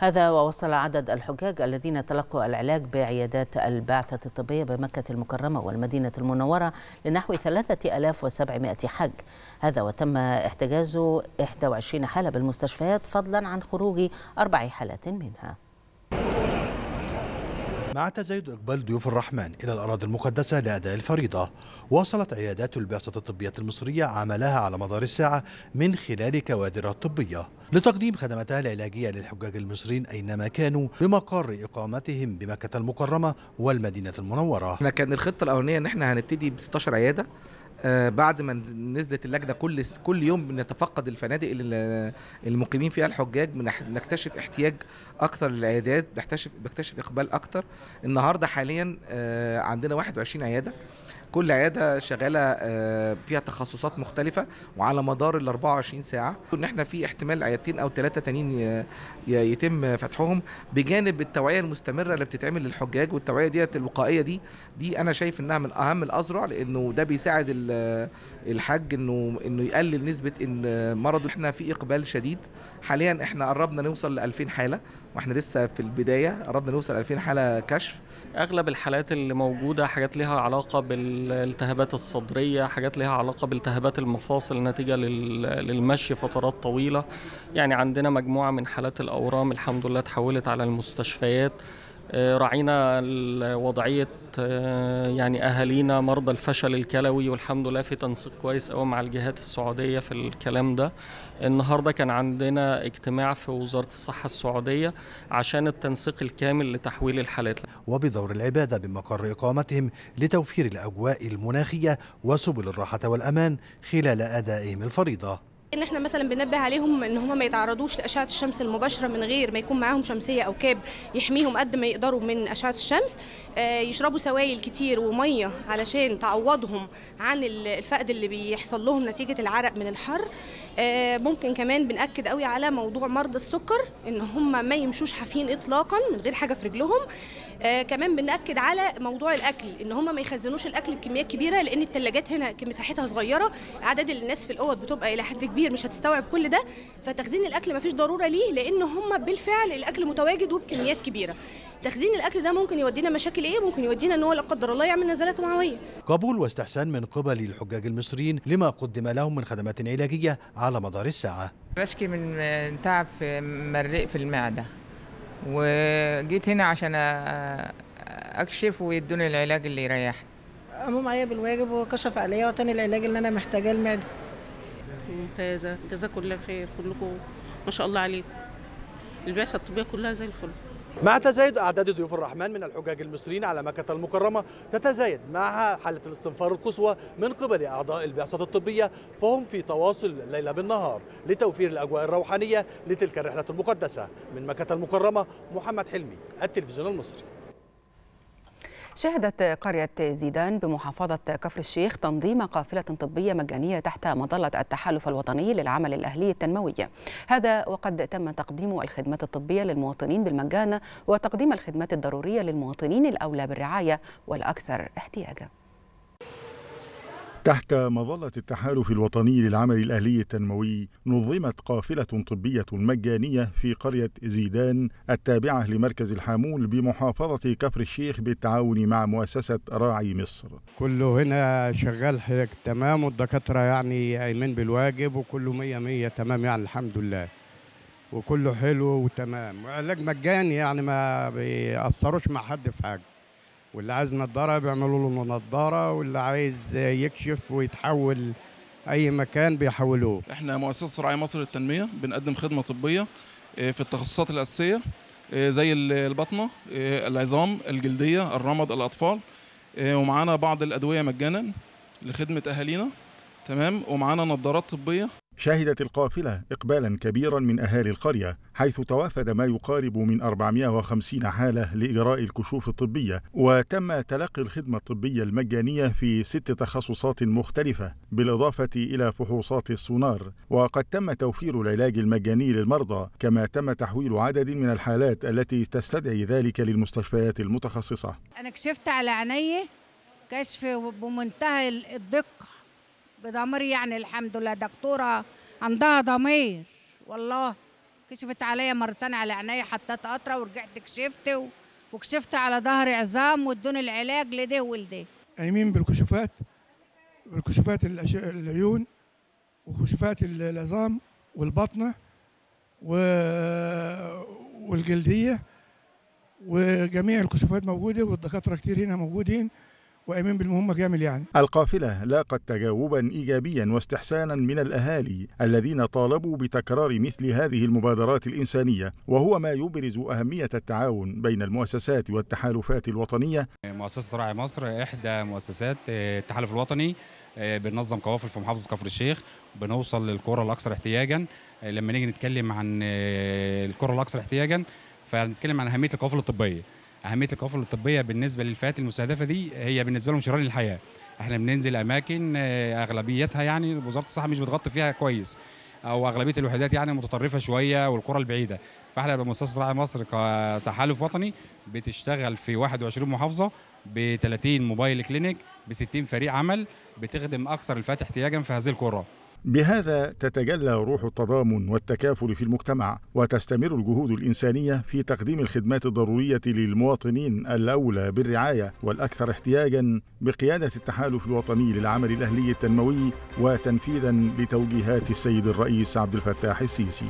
هذا ووصل عدد الحجاج الذين تلقوا العلاج بعيادات البعثة الطبية بمكة المكرمة والمدينة المنورة لنحو 3700 حج هذا وتم احتجاز 21 حالة بالمستشفيات فضلا عن خروج أربع حالات منها. مع تزايد إقبال ضيوف الرحمن إلى الأراضي المقدسة لأداء الفريضة. واصلت عيادات البعثة الطبية المصرية عملها على مدار الساعة من خلال كوادرها الطبية لتقديم خدماتها العلاجية للحجاج المصريين أينما كانوا بمقر إقامتهم بمكة المكرمة والمدينة المنورة. إحنا كان الخطة الأولانية إن إحنا هنبتدي ب 16 عيادة. بعد ما نز- نزلت اللجنة كل كل يوم بنتفقد الفنادق اللي المقيمين فيها الحجاج بنكتشف احتياج أكتر للعيادات بنكتشف بنكتشف إقبال أكتر النهارده حاليا آه، عندنا 21 عيادة. كل عيادة شغالة آه، فيها تخصصات مختلفة وعلى مدار ال 24 ساعة. إن إحنا في احتمال عيادتين أو ثلاثة تانيين يتم فتحهم بجانب التوعية المستمرة اللي بتتعمل للحجاج والتوعية ديت الوقائية دي. دي أنا شايف إنها من أهم الاذرع لأنه ده بيساعد ال- الحج انه إنه يقلل نسبة إن مرض إحنا في إقبال شديد. حاليا إحنا قربنا نوصل ل 2000 حالة. وإحنا لسه في البداية قربنا نوصل ل 2000 حالة كشف. أغلب الحالات اللي موجودة حاجات ليها علاقة بالالتهابات الصدرية حاجات ليها علاقة بالتهابات المفاصل نتيجة لل- للمشي فترات طويلة. يعني عندنا مجموعة من حالات الأورام الحمد لله تحولت على المستشفيات. راعينا ال- وضعيه آه، يعني أهالينا مرضى الفشل الكلوي والحمد لله في تنسيق كويس قوي مع الجهات السعودية في الكلام ده. النهارده كان عندنا اجتماع في وزارة الصحة السعودية عشان التنسيق الكامل لتحويل الحالات. وبدور العبادة بمقر إقامتهم لتوفير الأجواء المناخية وسبل الراحة والأمان خلال أدائهم الفريضة. إن إحنا مثلا بننبه عليهم إن هم ما يتعرضوش لأشعة الشمس المباشرة من غير ما يكون معاهم شمسية أو كاب يحميهم قد ما يقدروا من أشعة الشمس آه، يشربوا سوائل كتير ومية علشان تعوضهم عن ال- الفقد اللي بيحصل لهم نتيجة العرق من الحر. آه، ممكن كمان بنأكد قوي على موضوع مرضى السكر إن هم ما يمشوش حافين اطلاقا من غير حاجة في رجلهم. آه كمان بنأكد على موضوع الأكل إن هم ما يخزنوش الأكل بكميات كبيرة لأن التلاجات هنا مساحتها صغيرة عدد الناس في الأوض بتبقى إلى حد كبير مش هتستوعب كل ده. فتخزين الأكل ما فيش ضرورة ليه لأن هم بالفعل الأكل متواجد وبكميات كبيرة. تخزين الأكل ده ممكن يودينا مشاكل إيه؟ ممكن يودينا إن هو لا قدر الله يعمل نزلات معوية قبول واستحسان من قبل الحجاج المصريين لما قدم لهم من خدمات علاجية على مدار الساعة. بشكي من تعب في مريء في المعدة. وجيت هنا عشان أكشف ويدوني العلاج اللي يريحني. قاموا معايا بالواجب وكشف عليا وعطاني العلاج اللي أنا محتاجاه لمعدتي ممتازة. جزاكم الله خير كلكم. ما شاء الله عليكم. البعثة الطبية كلها زي الفل. مع تزايد أعداد ضيوف الرحمن من الحجاج المصريين على مكة المكرمة تتزايد معها حالة الاستنفار القصوى من قبل أعضاء البعثة الطبية فهم في تواصل ليل بالنهار لتوفير الأجواء الروحانية لتلك الرحلة المقدسة. من مكة المكرمة محمد حلمي التلفزيون المصري. شهدت قرية زيدان بمحافظة كفر الشيخ تنظيم قافلة طبية مجانية تحت مظلة التحالف الوطني للعمل الأهلي التنموي. هذا وقد تم تقديم الخدمات الطبية للمواطنين بالمجان وتقديم الخدمات الضرورية للمواطنين الأولى بالرعاية والأكثر احتياجا. تحت مظلة التحالف الوطني للعمل الأهلي التنموي نظمت قافلة طبية مجانية في قرية زيدان التابعة لمركز الحامول بمحافظة كفر الشيخ بالتعاون مع مؤسسة راعي مصر. كله هنا شغال حضرتك تمام والدكاترة يعني قايمين بالواجب وكله مية مية تمام يعني الحمد لله. وكله حلو وتمام. وعلاج مجاني يعني ما بيأثروش مع حد في حاجة. واللي عايز نضارة بيعملوا له نضارة واللي عايز يكشف ويتحول أي مكان بيحولوه. إحنا مؤسسة راعي مصر للتنمية بنقدم خدمة طبية آه، في التخصصات الأساسية آه، زي ال- البطنة آه، العظام الجلدية الرمد الأطفال آه، ومعانا بعض الأدوية مجانا لخدمة أهالينا تمام؟ ومعانا نظارات طبية. شهدت القافلة إقبالا كبيرا من أهالي القرية حيث توافد ما يقارب من 450 حالة لإجراء الكشوف الطبية وتم تلقي الخدمة الطبية المجانية في ست تخصصات مختلفة بالإضافة إلى فحوصات السونار. وقد تم توفير العلاج المجاني للمرضى كما تم تحويل عدد من الحالات التي تستدعي ذلك للمستشفيات المتخصصة. أنا كشفت على عيني كشف بمنتهى الدقة. بضمير يعني الحمد لله. دكتورة عندها ضمير. والله كشفت عليا مرتين على عينيا حطيت قطرة ورجعت كشفت. وكشفت على ظهري عظام وادوني العلاج لده ولده قايمين بالكشوفات بالكشوفات العيون وكشوفات ال- العظام والبطنة و... والجلدية وجميع الكشوفات موجودة والدكاترة كتير هنا موجودين. وقايمين بالمهمة كامل يعني. القافلة لاقت تجاوبا إيجابيا واستحسانا من الأهالي الذين طالبوا بتكرار مثل هذه المبادرات الإنسانية وهو ما يبرز أهمية التعاون بين المؤسسات والتحالفات الوطنية. مؤسسة راعي مصر إحدى مؤسسات التحالف الوطني بننظم قوافل في محافظة كفر الشيخ بنوصل للقرى الأكثر احتياجا. لما نيجي نتكلم عن القرى الأكثر احتياجا فنتكلم عن أهمية القوافل الطبية. أهمية القوافل الطبية بالنسبة للفئات المستهدفة دي هي بالنسبة لهم شريان الحياة. إحنا بننزل أماكن آه، أغلبيتها يعني وزارة الصحة مش بتغطي فيها كويس أو أغلبية الوحدات يعني متطرفة شوية والقرى البعيدة. فإحنا بمؤسسه راعي مصر كتحالف وطني بتشتغل في 21 محافظة ب 30 موبايل كلينيك ب 60 فريق عمل بتخدم أكثر الفئات احتياجا في هذه القرى. بهذا تتجلى روح التضامن والتكافل في المجتمع وتستمر الجهود الإنسانية في تقديم الخدمات الضرورية للمواطنين الأولى بالرعاية والأكثر احتياجا بقيادة التحالف الوطني للعمل الأهلي التنموي وتنفيذا لتوجيهات السيد الرئيس عبد الفتاح السيسي.